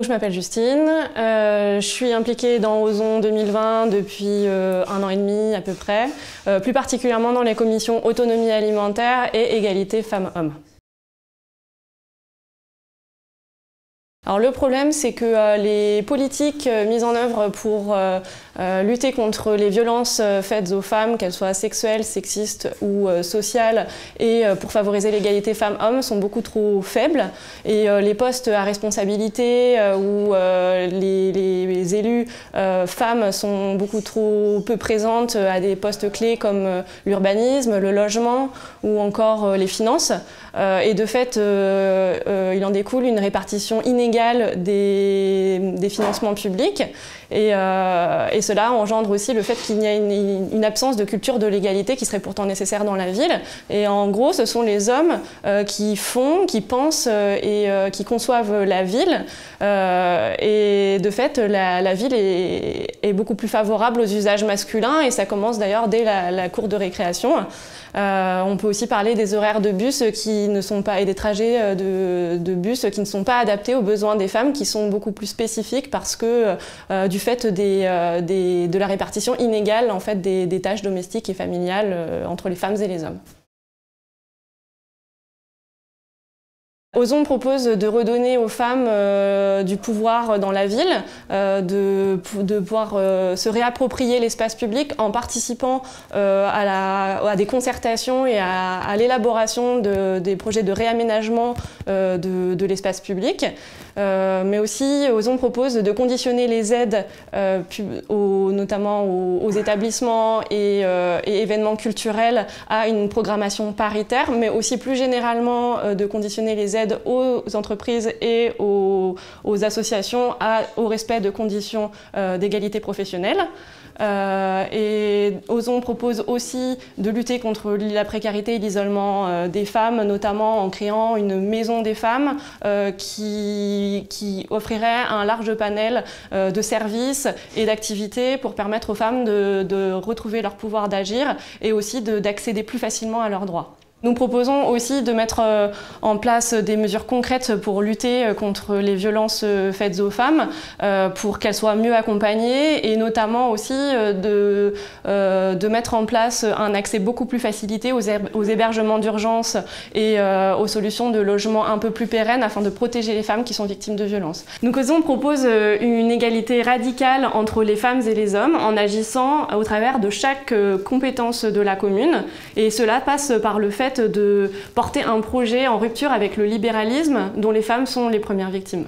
Je m'appelle Justine, euh, je suis impliquée dans Ozon 2020 depuis euh, un an et demi à peu près, euh, plus particulièrement dans les commissions autonomie alimentaire et égalité femmes-hommes. Alors le problème, c'est que euh, les politiques euh, mises en œuvre pour euh, lutter contre les violences faites aux femmes, qu'elles soient sexuelles, sexistes ou sociales, et pour favoriser l'égalité femmes-hommes, sont beaucoup trop faibles. Et les postes à responsabilité où les, élus femmes sont beaucoup trop peu présentes à des postes clés comme l'urbanisme, le logement ou encore les finances. et de fait, il en découle une répartition inégale des, financements publics. Euh, et, cela engendre aussi le fait qu'il y a une, absence de culture de l'égalité qui serait pourtant nécessaire dans la ville. Et en gros, ce sont les hommes euh, qui font, qui pensent euh, et qui conçoivent la ville. et de fait, la, ville est, beaucoup plus favorable aux usages masculins et ça commence d'ailleurs dès la, cour de récréation. on peut aussi parler des horaires de bus qui ne sont pas et des trajets de, de bus qui ne sont pas adaptés aux besoins des femmes qui sont beaucoup plus spécifiques parce que euh, du fait euh, de la répartition inégale en fait, des, tâches domestiques et familiales euh, entre les femmes et les hommes. Ozon propose de redonner aux femmes euh, du pouvoir dans la ville, euh, de, pouvoir euh, se réapproprier l'espace public en participant à, des concertations et à, l'élaboration de, des projets de réaménagement de, l'espace public. mais aussi, Ozon propose de conditionner les aides, notamment aux, établissements et, événements culturels, à une programmation paritaire, mais aussi plus généralement de conditionner les aides aux entreprises et aux, associations au respect de conditions euh, d'égalité professionnelle. Euh, et Ozon propose aussi de lutter contre la précarité et l'isolement euh, des femmes, notamment en créant une maison des femmes qui, offrirait un large panel de services et d'activités pour permettre aux femmes de retrouver leur pouvoir d'agir et aussi d'accéder plus facilement à leurs droits. Nous proposons aussi de mettre euh, en place des mesures concrètes pour lutter euh, contre les violences euh, faites aux femmes, pour qu'elles soient mieux accompagnées et notamment aussi de, mettre en place un accès beaucoup plus facilité aux, hébergements d'urgence et aux solutions de logement un peu plus pérennes afin de protéger les femmes qui sont victimes de violences. Nous Causon propose une égalité radicale entre les femmes et les hommes en agissant au travers de chaque compétence de la commune et cela passe par le de porter un projet en rupture avec le libéralisme dont les femmes sont les premières victimes.